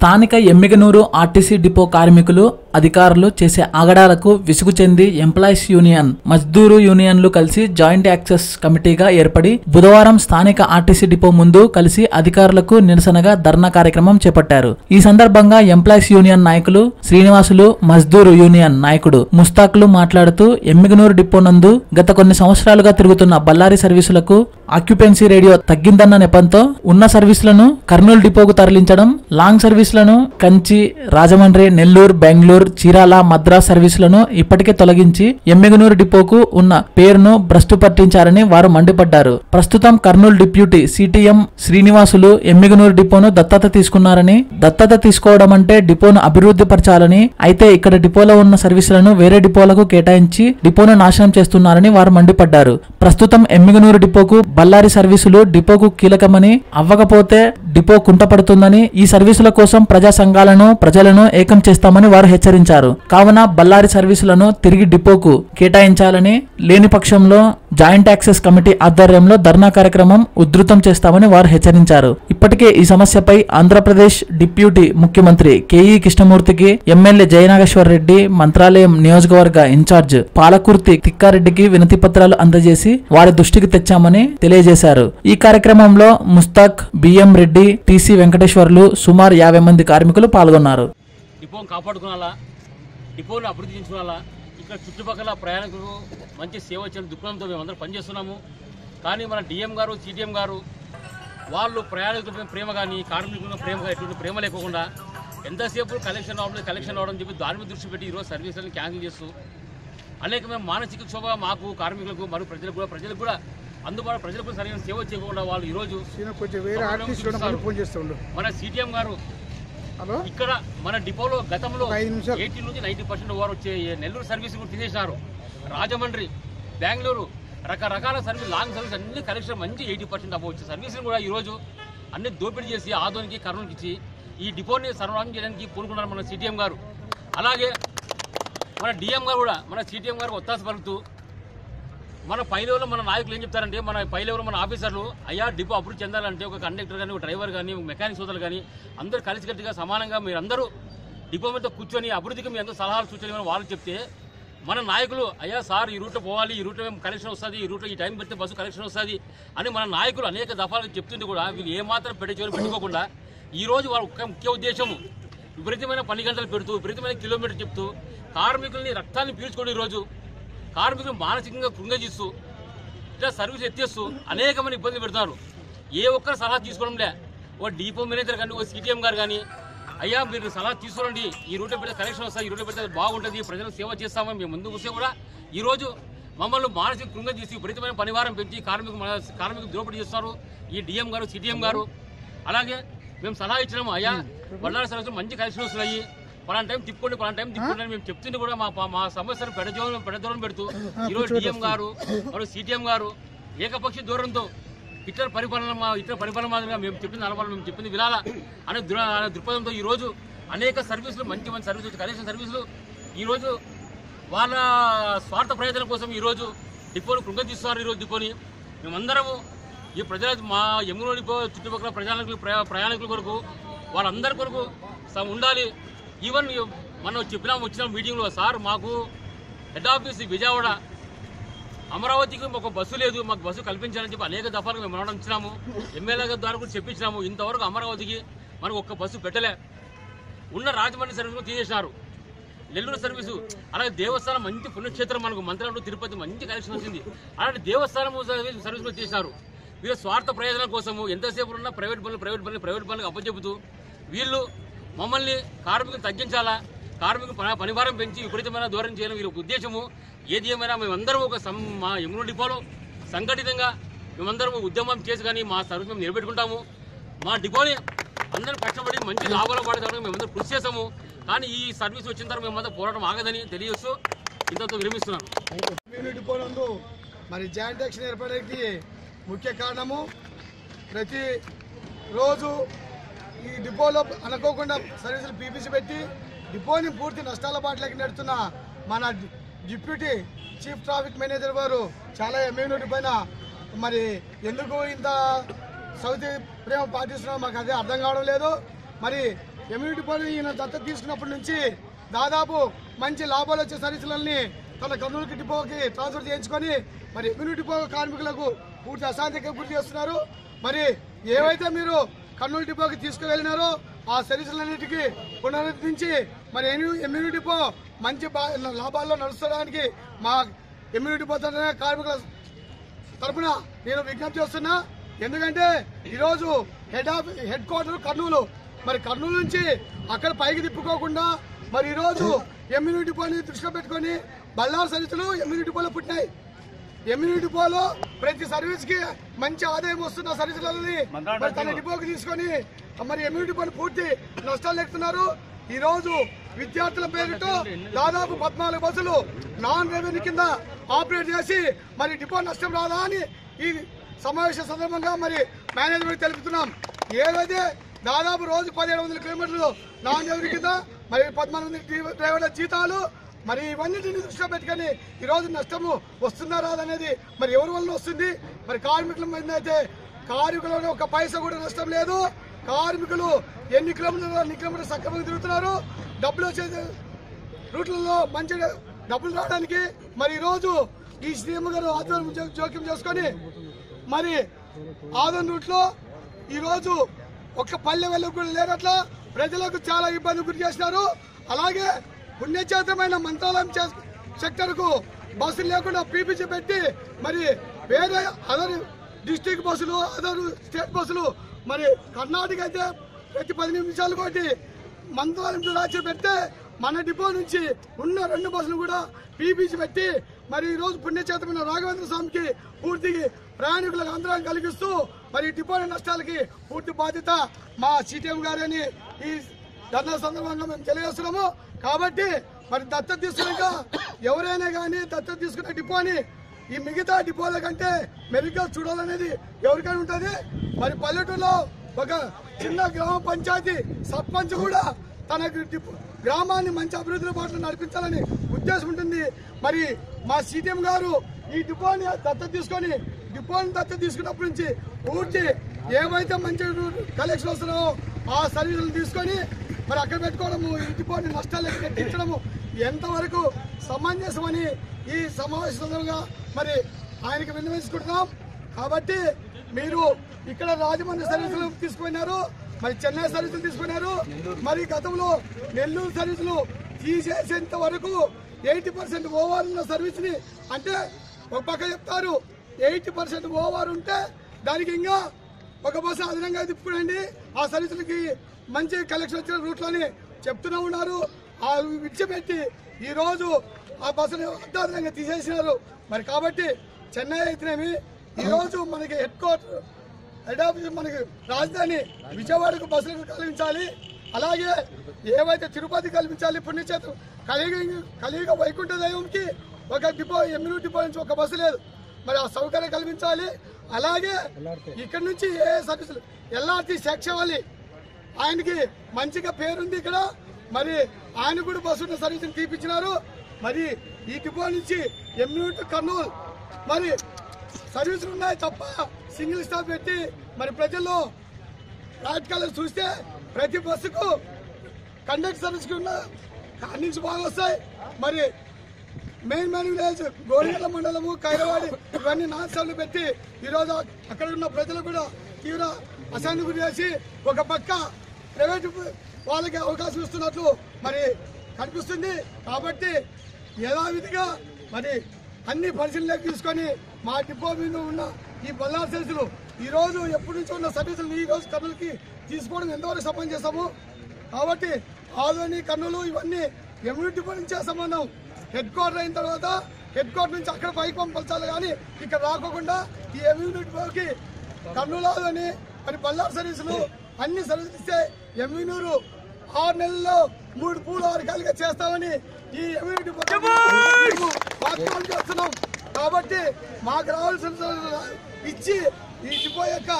స్థానిక Emmiganur RTC depot కార్మికులు అధికారులు చేసే ఆగడాలకు విసుగు చెంది ఎంప్లాయీస్ యూనియన్ మజ్దూరు యూనియన్లు కలిసి జాయింట్ యాక్సెస్ కమిటీగా ఏర్పడి బుధవారం స్థానిక ఆర్టీసీ డిపో ముందు కలిసి అధికారులకు నిరసనగా ధర్నా కార్యక్రమం చేపట్టారు. ఈ సందర్భంగా ఎంప్లాయీస్ యూనియన్ నాయకులు శ్రీనివాసులు మజ్దూరు యూనియన్ నాయకుడు ముస్తాక్లు మాట్లాడుతూ ఎమ్మిగనూరు డిపో నందు గత కొన్ని సంవత్సరాలుగా తిరుగుతున్న బళ్ళారి సర్వీసులకు ఆక్యుపెన్సీ రేడియో తగ్గిందన్న నెపంతో ఉన్న సర్వీసులను కర్నూలు డిపోకు తరలించడం లాంగ్ సర్వీసులను కంచి రాజమండ్రి నెల్లూరు బెంగళూరు చీరాల మద్రాస్ సర్వీసులను ఇప్పటికే తొలగించి ఎమ్మెగనూరు డిపోకు ఉన్న పేరును భ్రష్టు పట్టించారని వారు మండిపడ్డారు. ప్రస్తుతం కర్నూలు డిప్యూటీ సిటిఎం శ్రీనివాసులు ఎమ్మెగనూరు డిపోను దత్తత తీసుకున్నారని దత్తత తీసుకోవడం అంటే డిపోను అభివృద్ధి పరచాలని అయితే ఇక్కడ డిపోలో ఉన్న సర్వీసులను వేరే డిపోలకు కేటాయించి డిపోను నాశనం చేస్తున్నారని వారు మండిపడ్డారు. ప్రస్తుతం ఎమ్మిగనూరు డిపోకు బల్లారి సర్వీసులు డిపోకు కీలకమని అవ్వకపోతే డిపో కుంటపడుతుందని ఈ సర్వీసుల కోసం ప్రజా సంఘాలను ప్రజలను ఏకం చేస్తామని వారు హెచ్చరించారు. కావున బళ్ళారి సర్వీసులను తిరిగి డిపోకు కేటాయించాలని లేని పక్షంలో జాయింట్ యాక్సెస్ కమిటీ ఆధ్వర్యంలో ధర్నా కార్యక్రమం ఉధృతం చేస్తామని వారు హెచ్చరించారు. ఇప్పటికే ఈ సమస్యపై ఆంధ్రప్రదేశ్ డిప్యూటీ ముఖ్యమంత్రి కెఈ కృష్ణమూర్తికి ఎమ్మెల్యే జయనాగేశ్వర్ రెడ్డి మంత్రాలయం నియోజకవర్గ ఇన్ఛార్జ్ పాలకుర్తి తిక్కారెడ్డికి వినతి పత్రాలు అందజేసి వారి దృష్టికి తెచ్చామని తెలియజేశారు. ఈ కార్యక్రమంలో ముస్తాక్ బిఎం రెడ్డి టిసి వెంకటేశ్వర్లు సుమారు యాభై మంది కార్మికులు పాల్గొన్నారు. డిపోను కాపాడుకోవాలా డిపోను అభివృద్ధి ఇక్కడ చుట్టుపక్కల ప్రయాణికులకు మంచి సేవ వచ్చిన దృక్పథంతో మేమందరం పనిచేస్తున్నాము. కానీ మన డిఎం గారు సిడిఎం గారు వాళ్ళు ప్రయాణికుల ప్రేమ కానీ కార్మికుల ప్రేమ ఎటువంటి ప్రేమ లేకుండా ఎంతసేపు కలెక్షన్ అవ్వడం కలెక్షన్ అవ్వడం చెప్పి దాని మీద దృష్టి పెట్టి ఈరోజు సర్వీసులను క్యాన్సిల్ చేస్తూ అనేకమైన మానసిక క్షోభ మాకు కార్మికులకు మరియు ప్రజలకు కూడా ప్రజలకు కూడా అందుబాటు ప్రజలకు సరైన సేవ చేయకుండా వాళ్ళు ఈరోజు మన సిటిఎం గారు ఇక్కడ మన డిపోలో గతంలో. ఎయిటీ నుంచి నైన్టీ పర్సెంట్ వారు వచ్చే నెల్లూరు సర్వీస్ కూడా తీసేసినారు. రాజమండ్రి బెంగళూరు రకరకాల సర్వీస్ లాంగ్ సర్వీస్ అన్ని కలెక్షన్ మంచి ఎయిటీ పర్సెంట్ అబ్బో వచ్చే సర్వీసులు కూడా ఈరోజు అన్ని దోపిడీ చేసి ఆదోనికి కర్నూలుకి ఇచ్చి ఈ డిపోని సర్వనాశనం చేయడానికి పూనుకున్నారు మన సిటిఎం గారు. అలాగే మన డిఎం గారు కూడా మన సిటిఎం గారు ఒత్తాస పలుకుతూ మన పై లెవెల్లో మన నాయకులు ఏం చెప్తారంటే మన పై లెవెల్ మన ఆఫీసర్లు అయ్యా డిపో అభివృద్ధి చెందాలంటే ఒక కండక్టర్ కానీ ఒక డ్రైవర్ కానీ ఒక మెకానిక్ సోదరులు కానీ అందరూ కలిసికట్టుగా సమానంగా మీరందరూ డిపో మీద కూర్చొని అభివృద్ధికి మీ అందరూ సలహాలు సూచనలు వాళ్ళు చెప్తే మన నాయకులు అయ్యా సార్ ఈ రూట్లో పోవాలి ఈ రూట్లో మేము కలెక్షన్ వస్తుంది ఈ రూట్లో ఈ టైం పెడితే బస్సు కలెక్షన్ వస్తుంది అని మన నాయకులు అనేక దఫాలుగా చెప్తుంటే కూడా వీళ్ళు ఏమాత్రం పెట్టే పెట్టుకోకుండా ఈరోజు వాళ్ళ ఒక్క ముఖ్య ఉద్దేశము విపరీతమైన పని గంటలు పెడుతూ విపరీతమైన కిలోమీటర్ చెప్తూ కార్మికుల్ని రక్తాన్ని పీల్చుకోండి ఈరోజు కార్మికులు మానసికంగా కృంగజీస్తూ ఇట్లా సర్వీస్ ఎత్తేస్తూ అనేకమైన ఇబ్బందులు పెడతారు. ఏ ఒక్కరు సలహా తీసుకోవడంలే. ఓ డిపో మేనేజర్ కానీ ఓ సిటిఎం గారు కానీ అయ్యా మీరు సలహా తీసుకోండి. ఈ రూట్లో పెడితే కలెక్షన్ వస్తాయి ఈ రూట్లో పెడితే బాగుంటుంది ప్రజలకు సేవ చేస్తామని మేము ముందుకు వస్తే కూడా ఈరోజు మమ్మల్ని మానసిక కృంగజీసి విపరీతమైన పనివారం పెంచి కార్మిక కార్మిక దోపిడీ చేస్తారు ఈ డిఎం గారు సిటిఎం గారు. అలాగే మేము సలహా ఇచ్చినాము. అయ్యా బళ్ళారి సర్వీసులు మంచి కలెక్షన్ వస్తున్నాయి. పలానా టైం తిప్పుకోండి పలానా టైం తిప్పుకోండి అని మేము చెప్తుంటే కూడా మా మా సమస్యను పెడజోరం పెడదూరం పెడుతూ ఈరోజు డిఎం గారు మరియు సిటిఎం గారు ఏకపక్ష దూరంతో ఇతర పరిపాలన మా ఇతర పరిపాలన మాదిరిగా మేము చెప్పింది అనపాలి మేము చెప్పింది వినాలా అనే దృక్పథంతో ఈరోజు అనేక సర్వీసులు మంచి మంచి సర్వీసులు కనీసం సర్వీసులు ఈరోజు వాళ్ళ స్వార్థ ప్రయోజనం కోసం ఈరోజు డిపోను కృంగతీస్తున్నారు ఈరోజు డిపోని. మేమందరము ఈ ప్రజల మా యమున డిపో చుట్టుపక్కల ప్రజానికులు ప్రయా- ప్రయాణికుల కొరకు వాళ్ళందరి కొరకు ఉండాలి. ఈవెన్ మనం చెప్పినాం వచ్చిన మీటింగ్లో సార్ మాకు హెడ్ ఆఫీస్ విజయవాడ అమరావతికి మాకు బస్సు లేదు మాకు బస్సు కల్పించాలని చెప్పి అనేక దఫాలుగా మేము మనడం ఇచ్చినాము. ఎమ్మెల్యే ద్వారా కూడా చెప్పించినాము ఇంతవరకు అమరావతికి మనకు ఒక్క బస్సు పెట్టలే. ఉన్న రాజమండ్రి సర్వీస్ కూడా తీసేసినారు. నెల్లూరు సర్వీసు అలాగే దేవస్థానం మంచి పుణ్యక్షేత్రం మనకు మంత్రాలు తిరుపతి మంచి కలెక్షన్ వచ్చింది. అలాంటి దేవస్థానం సర్వీస్ సర్వీస్ కూడా తీసినారు వీళ్ళ స్వార్థ ప్రయోజనం కోసము ఎంతసేపు ఉన్న ప్రైవేట్ పనులు ప్రైవేట్ పనులు ప్రైవేట్ పనులకు అప్పచెబుతూ వీళ్ళు మమ్మల్ని కార్మికులు తగ్గించాలా? కార్మికులు పనిభారం పెంచి విపరీతమైన దూరం చేయడం వీళ్ళ ఉద్దేశము. ఏది ఏమైనా మేమందరం ఒక సం మా యమున డిపోలో సంఘటితంగా మేమందరం ఉద్యమం చేసి కానీ మా సర్వీస్ మేము నిలబెట్టుకుంటాము. మా డిపోని అందరం కష్టపడి మంచి లాభాలు పడేదానికి మేమందరం కృషి చేస్తాము. కానీ ఈ సర్వీస్ వచ్చిన తర్వాత మేమంతా పోరాటం ఆగదని తెలియజేస్తూ ఇంతతో విరమిస్తున్నాను. కమ్యూనిటీ మరి జాయింట్ యాక్షన్ ఏర్పడడానికి ముఖ్య కారణము ప్రతి రోజు ఈ డిపోలో అనుకోకుండా సర్వీసులు పీపీసీ పెట్టి డిపోని పూర్తి నష్టాల బాటలోకి నెడుతున్న మన డిప్యూటీ చీఫ్ ట్రాఫిక్ మేనేజర్ వారు చాలా ఎమ్యూనిటీ పైన మరి ఎందుకు ఇంత సౌతి ప్రేమ పాటిస్తున్నారో మాకు అదే అర్థం కావడం లేదు. మరి ఎమ్యూనిటీ పని ఈయన దత్తత తీసుకున్నప్పటి నుంచి దాదాపు మంచి లాభాలు వచ్చే సర్వీసులన్నీ తన కర్నూలు డిపోకి ట్రాన్స్ఫర్ చేయించుకొని మరి ఎమ్యూనిటీ డిపో కార్మికులకు పూర్తి అశాంతికి గురి చేస్తున్నారు. మరి ఏవైతే మీరు కర్నూలు డిపోకి తీసుకువెళ్ళినారు. ఆ సర్వీసులన్నిటికీ పునరుద్ధరించి మరి ఎమ్యూని డిపో మంచి బా- లాభాల్లో నడుచడానికి మా ఎమ్యూనిటీ డిపో కార్మికుల తరపున నేను విజ్ఞప్తి చేస్తున్నా. ఎందుకంటే ఈరోజు head of head quarter Kurnool. మరి కర్నూలు నుంచి అక్కడ పైకి తిప్పుకోకుండా మరి ఈరోజు ఎమ్యూనిటీ డిపోని దృష్టిలో పెట్టుకొని బళ్ళారు సర్వీసులు ఎమ్యూనిటీ డిపోలో పుట్టినాయి. ఎమ్యూనిటీ డిపోలో ప్రతి సర్వీస్కి మంచి ఆదాయం వస్తున్న సర్వీసులని మరి తన డిపోకి తీసుకొని మరి ఎమ్యూనిటీ డిపోని పూర్తి నష్టాలు ఎక్కుతున్నారు ఈ రోజు విద్యార్థుల పేరుతో దాదాపు పద్నాలుగు బస్సులు నాన్ రెవెన్యూ కింద ఆపరేట్ చేసి మరి డిపో నష్టం రాదా అని ఈ సమావేశ సందర్భంగా మరి మేనేజ్మెంట్ తెలుపుతున్నాం. ఏదైతే దాదాపు రోజు పదిహేడు వందల కిలోమీటర్లు నాన్ రెవెన్యూ కింద మరి పద్నాలుగు డ్రైవర్ల జీతాలు మరి ఇవన్నిటిని దృష్టిలో పెట్టుకొని ఈ రోజు నష్టము వస్తుందా రాదనేది మరి ఎవరి వల్ల వస్తుంది? మరి కార్మికుల మీద అయితే కార్మికులను ఒక పైస కూడా నష్టం లేదు. కార్మికులు ఎన్ని కిలోమీటర్లు ఎన్ని కిలోమీటర్లు సక్రమంగా తిరుగుతున్నారు? డబ్బులు వచ్చే రూట్లలో మంచి డబ్బులు రావడానికి మరి ఈరోజు ఈ సీఎం గారు ఆధ్వర్యం జోక్యం చేసుకొని మరి ఆదన్ రూట్లో ఈరోజు ఒక్క పల్లె వెళ్ళకు కూడా లేనట్ల ప్రజలకు చాలా ఇబ్బంది గురి చేసినారు. అలాగే పుణ్యచేతమైన మంత్రాలయం సెక్టర్కు బస్సులు లేకుండా పీపీసీ పెట్టి మరి వేరే అదర్ డిస్టిక్ బస్సులు అదర్ స్టేట్ బస్సులు మరి కర్ణాటక అయితే ప్రతి పది నిమిషాలు కొట్టి మంత్రాలయం రాసి పెడితే మన డిపో నుంచి ఉన్న రెండు బస్సులు కూడా పీపీసీ పెట్టి మరి ఈ రోజు పుణ్యచేతమైన రాఘవేంద్ర స్వామికి పూర్తికి ప్రయాణికులకు అంతరాయం కలిగిస్తూ మరి డిపో నష్టాలకి పూర్తి బాధ్యత మా సీటీఎం గారని ఈ ధర్నా సందర్భంగా మేము తెలియజేస్తున్నాము. కాబట్టి మరి దత్తత తీసుకున్నాక ఎవరైనా కానీ దత్తత తీసుకున్న డిపోని ఈ మిగతా డిపోల కంటే మెరుగ్గా చూడాలనేది ఎవరికైనా ఉంటుంది. మరి పల్లెటూరులో ఒక చిన్న గ్రామ పంచాయతీ సర్పంచ్ కూడా తన డిపో- గ్రామాన్ని మంచి అభివృద్ధి పాటలు నడిపించాలని ఉద్దేశం ఉంటుంది. మరి మా సీటీఎం గారు ఈ డిపోని దత్తత తీసుకొని డిపోని దత్తత తీసుకున్నప్పటి నుంచి పూర్తి ఏవైతే మంచి కలెక్షన్ వస్తున్నాయో ఆ సర్వీసులు తీసుకొని మరి అక్కడ పెట్టుకోవడము ఈ నష్టాలు కట్టించడము ఎంతవరకు సమంజసమని ఈ సమావేశ సందర్భంగా మరి ఆయనకి విన్నవించుకుంటున్నాం. కాబట్టి మీరు ఇక్కడ రాజమండ్రి సర్వీసులు తీసుకున్నారు మరి చెన్నై సర్వీసులు తీసుకున్నారు మరి గతంలో నెల్లూరు సర్వీసులు తీసేసేంత వరకు ఎయిటీ పర్సెంట్ ఓవర్ ఉన్న సర్వీస్ని అంటే ఒక పక్క చెప్తారు ఎయిటీ పర్సెంట్ ఓవర్ ఉంటే దానికి ఇంకా ఒక బస్సు అదనంగా తిప్పుకోండి. ఆ సర్వీసులకి మంచి కలెక్షన్ వచ్చిన రూట్లని చెప్తూనే ఉన్నారు. ఆ విడిచిపెట్టి ఈ రోజు ఆ బస్సుని అర్ధాధనంగా తీసేసినారు. మరి కాబట్టి చెన్నై అయితేనేమి? ఈ రోజు మనకి హెడ్ క్వార్టర్ హెడ్ ఆఫీస్ మనకి రాజధాని విజయవాడకు బస్సులు కల్పించాలి. అలాగే ఏవైతే తిరుపతి కల్పించాలి పుణ్యక్షేత్రం కలిగి కలియుగ వైకుంఠ దైవంకి ఒక డిపో ఎమ్మెల్యే డిపో నుంచి ఒక బస్సు లేదు. మరి ఆ సౌకర్యం కల్పించాలి. అలాగే ఇక్కడ నుంచి ఏ సర్వీసులు? ఎల్ఆర్టీ శేక్షవాలి ఆయనకి మంచిగా పేరుంది ఇక్కడ. మరి ఆయన కూడా బస్సు ఉన్న సర్వీసులు తీపించినారు మరి ఈ డిపో నుంచి ఎమ్యూనిట్ టు కర్నూలు. మరి సర్వీసులు ఉన్నాయి తప్ప సింగిల్ స్టాప్ పెట్టి మరి ప్రజలు వైట్ కలర్ చూస్తే ప్రతి బస్సుకు కండక్టర్ సర్వీస్కి ఉన్న అన్నించి బాగా వస్తాయి. మరి మెయిన్ మెయిన్ విలేజ్ గోరిగల మండలము కైరవాడి ఇవన్నీ నాశనాలు పెట్టి ఈరోజు అక్కడ ఉన్న ప్రజలు కూడా తీవ్ర అశాంతి గురి చేసి ఒక పక్క ప్రైవేట్ వాళ్ళకి అవకాశం ఇస్తున్నట్లు మరి కనిపిస్తుంది. కాబట్టి యథావిధిగా మరి అన్ని పరిశీలనలోకి తీసుకొని మా డిపో మీద ఉన్న ఈ బల్లార్ సర్వీసులు ఈరోజు ఎప్పటి నుంచో ఉన్న సర్వీసులు ఈ రోజు కర్నూలుకి తీసుకోవడం ఎంతవరకు సంబంధం చేస్తాము కాబట్టి ఆదోని కర్నూలు ఇవన్నీ ఎమ్యూనిటీ డిపో నుంచే సంబంధం. హెడ్ క్వార్టర్ అయిన తర్వాత హెడ్ క్వార్టర్ నుంచి అక్కడ పైకి పంపించాలి కానీ ఇక్కడ రాకోకుండా ఈ ఎమ్యూనిటీ డిపోకి కర్నూలు ఆదోని మరి బల్లార్ సర్వీసులు అన్ని సర్వీసులు ఇస్తే ఎమ్యూనూరు ఆరు నెలల్లో మూడు పూలు ఆరు కాలుగా చేస్తామని ఈ ఎమ్యూనిటీ వాగ్దానం చేస్తున్నాం. కాబట్టి మాకు రావాల్సిన ఇచ్చి ఈ డిపో యొక్క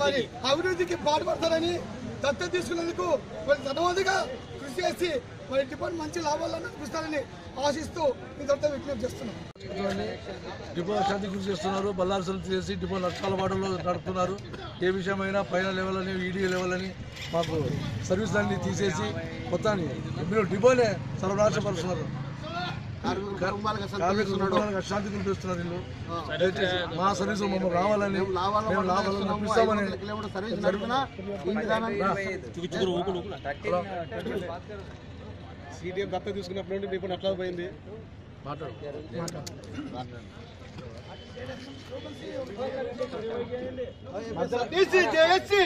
మరి అభివృద్ధికి పాటుపడతారని దత్తత తీసుకున్నందుకు మరి ధనవంతుగా కృషి చేసి మరి డిపోని మంచి లాభాలను చూపిస్తారని ఆశిస్తూ ఇంతటితో విజ్ఞప్తి చేస్తున్నాం. డిపో శాంతి గురి చేస్తున్నారు బల్లార్సలు చేసి డిపో లక్షల వాడలో నడుపుతున్నారు. ఏ విషయమైనా పైన లెవెల్ అని ఈడీ లెవెల్ అని మాకు సర్వీస్ అన్ని తీసేసి మొత్తాన్ని మీరు డిపోనే సర్వనాశపరుస్తున్నారు. అశాంతి కల్పిస్తున్నారు వీళ్ళు. మా సర్వీస్ మమ్మల్ని రావాలని మేము లాభాలను నడిపిస్తామని సీడీఎం దత్త తీసుకున్నప్పటి నుండి ఇప్పుడు అట్లా పోయింది. మాట్లాడు. TC JAC